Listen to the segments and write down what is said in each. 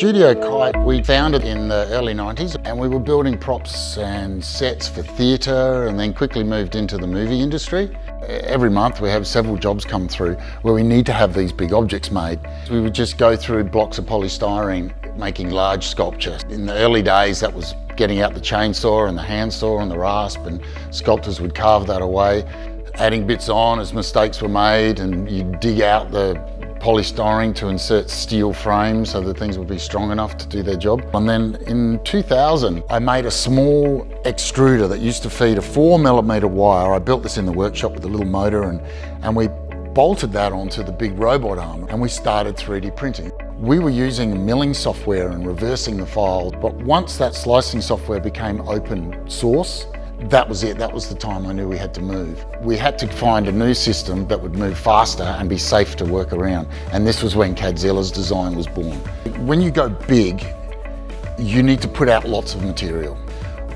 Studio Kite we founded in the early 90s and we were building props and sets for theatre and then quickly moved into the movie industry. Every month we have several jobs come through where we need to have these big objects made. We would just go through blocks of polystyrene making large sculpture. In the early days that was getting out the chainsaw and the handsaw and the rasp and sculptors would carve that away adding bits on as mistakes were made and you dig out the polystyrene to insert steel frames so that things would be strong enough to do their job. And then in 2000, I made a small extruder that used to feed a four millimeter wire. I built this in the workshop with a little motor and, and we bolted that onto the big robot arm and we started 3D printing. We were using milling software and reversing the files, but once that slicing software became open source, that was it. That was the time I knew we had to move. We had to find a new system that would move faster and be safe to work around. And this was when CADzilla's design was born. When you go big, you need to put out lots of material.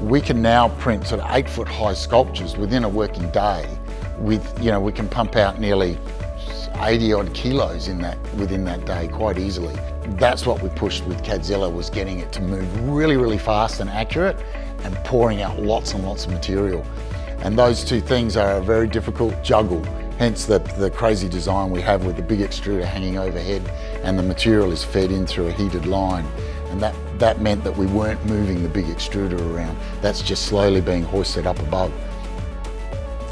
We can now print sort of eight foot high sculptures within a working day with, you know, we can pump out nearly 80 odd kilos in that within that day quite easily. That's what we pushed with CADzilla was getting it to move really, really fast and accurate and pouring out lots and lots of material. And those two things are a very difficult juggle, hence the, the crazy design we have with the big extruder hanging overhead and the material is fed in through a heated line. And that, that meant that we weren't moving the big extruder around. That's just slowly being hoisted up above.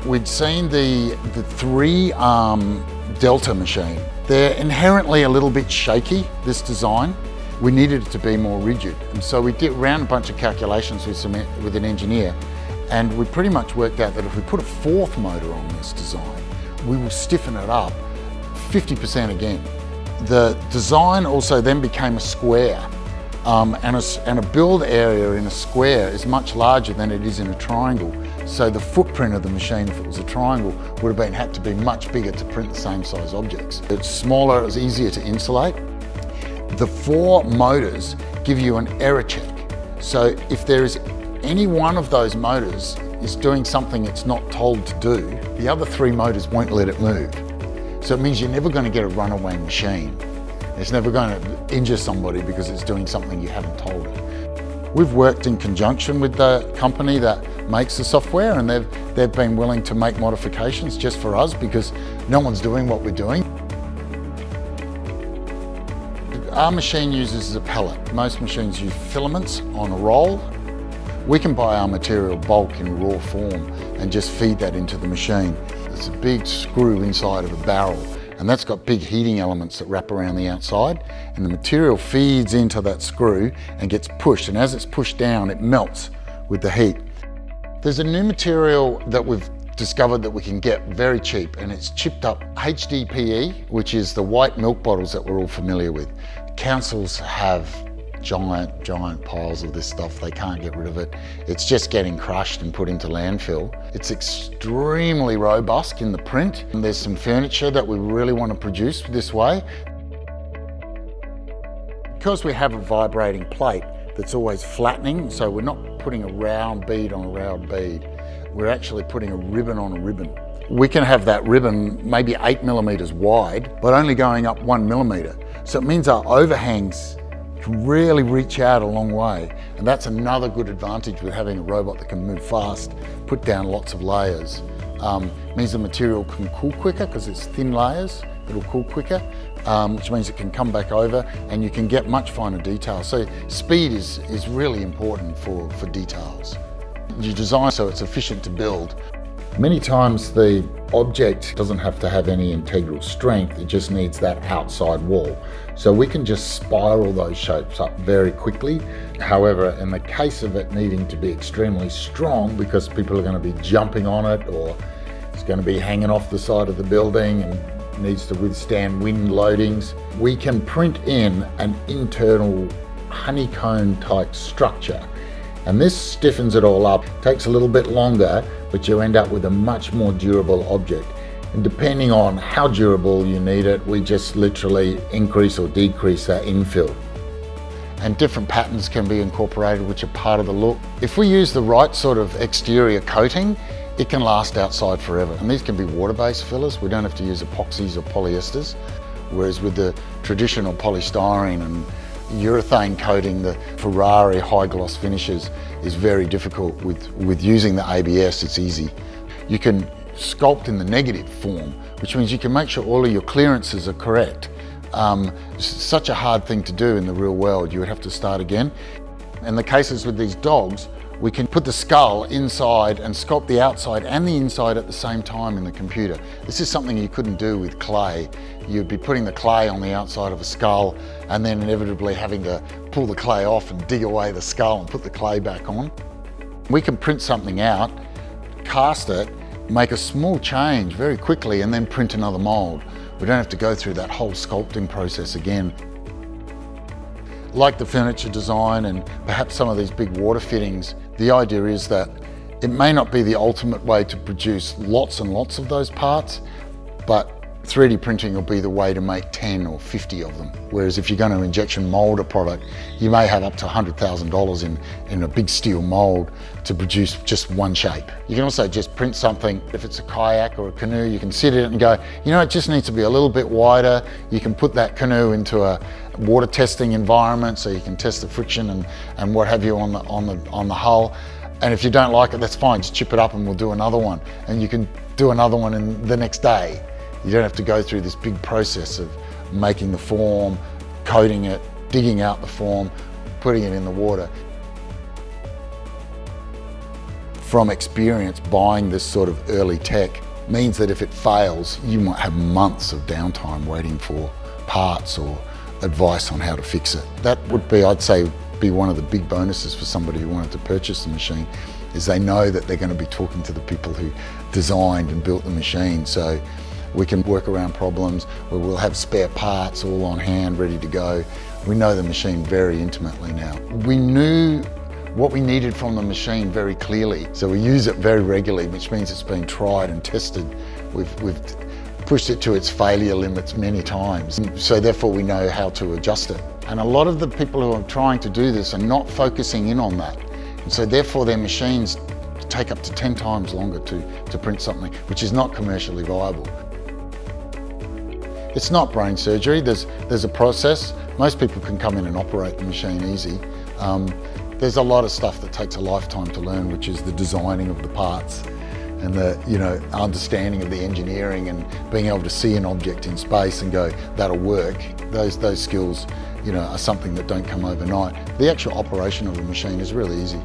We'd seen the, the three arm Delta machine. They're inherently a little bit shaky, this design we needed it to be more rigid. And so we did ran a bunch of calculations with, some, with an engineer and we pretty much worked out that if we put a fourth motor on this design, we will stiffen it up 50% again. The design also then became a square um, and, a, and a build area in a square is much larger than it is in a triangle. So the footprint of the machine, if it was a triangle, would have been had to be much bigger to print the same size objects. It's smaller, it's easier to insulate, the four motors give you an error check. So if there is any one of those motors is doing something it's not told to do, the other three motors won't let it move. So it means you're never going to get a runaway machine. It's never going to injure somebody because it's doing something you haven't told it. We've worked in conjunction with the company that makes the software and they've, they've been willing to make modifications just for us because no one's doing what we're doing. Our machine uses a pellet. Most machines use filaments on a roll. We can buy our material bulk in raw form and just feed that into the machine. It's a big screw inside of a barrel and that's got big heating elements that wrap around the outside and the material feeds into that screw and gets pushed and as it's pushed down it melts with the heat. There's a new material that we've discovered that we can get very cheap and it's chipped up HDPE, which is the white milk bottles that we're all familiar with. Councils have giant, giant piles of this stuff. They can't get rid of it. It's just getting crushed and put into landfill. It's extremely robust in the print. And there's some furniture that we really want to produce this way. Because we have a vibrating plate that's always flattening, so we're not putting a round bead on a round bead. We're actually putting a ribbon on a ribbon. We can have that ribbon maybe eight millimeters wide, but only going up one millimeter. So it means our overhangs can really reach out a long way. And that's another good advantage with having a robot that can move fast, put down lots of layers. Um, means the material can cool quicker because it's thin layers, it'll cool quicker, um, which means it can come back over and you can get much finer detail. So speed is, is really important for, for details. You design so it's efficient to build. Many times the object doesn't have to have any integral strength, it just needs that outside wall. So we can just spiral those shapes up very quickly. However, in the case of it needing to be extremely strong because people are going to be jumping on it or it's going to be hanging off the side of the building and needs to withstand wind loadings, we can print in an internal honeycomb type structure and this stiffens it all up. Takes a little bit longer, but you end up with a much more durable object. And depending on how durable you need it, we just literally increase or decrease that infill. And different patterns can be incorporated, which are part of the look. If we use the right sort of exterior coating, it can last outside forever. And these can be water-based fillers. We don't have to use epoxies or polyesters. Whereas with the traditional polystyrene and urethane coating the Ferrari high gloss finishes is very difficult. With, with using the ABS, it's easy. You can sculpt in the negative form, which means you can make sure all of your clearances are correct. Um, it's such a hard thing to do in the real world. You would have to start again. In the cases with these dogs, we can put the skull inside and sculpt the outside and the inside at the same time in the computer. This is something you couldn't do with clay. You'd be putting the clay on the outside of a skull and then inevitably having to pull the clay off and dig away the skull and put the clay back on. We can print something out, cast it, make a small change very quickly and then print another mould. We don't have to go through that whole sculpting process again. Like the furniture design and perhaps some of these big water fittings, the idea is that it may not be the ultimate way to produce lots and lots of those parts, but 3D printing will be the way to make 10 or 50 of them. Whereas if you're going to injection mold a product, you may have up to $100,000 in, in a big steel mold to produce just one shape. You can also just print something, if it's a kayak or a canoe, you can sit in it and go, you know, it just needs to be a little bit wider. You can put that canoe into a water testing environment so you can test the friction and, and what have you on the, on, the, on the hull. And if you don't like it, that's fine, just chip it up and we'll do another one. And you can do another one in the next day. You don't have to go through this big process of making the form, coating it, digging out the form, putting it in the water. From experience, buying this sort of early tech means that if it fails, you might have months of downtime waiting for parts or advice on how to fix it. That would be, I'd say, be one of the big bonuses for somebody who wanted to purchase the machine is they know that they're going to be talking to the people who designed and built the machine. So we can work around problems we'll have spare parts all on hand, ready to go. We know the machine very intimately now. We knew what we needed from the machine very clearly. So we use it very regularly, which means it's been tried and tested. We've, we've pushed it to its failure limits many times. So therefore we know how to adjust it. And a lot of the people who are trying to do this are not focusing in on that. And so therefore their machines take up to 10 times longer to, to print something, which is not commercially viable. It's not brain surgery, there's, there's a process. Most people can come in and operate the machine easy. Um, there's a lot of stuff that takes a lifetime to learn, which is the designing of the parts and the you know understanding of the engineering and being able to see an object in space and go that'll work those those skills you know are something that don't come overnight the actual operation of a machine is really easy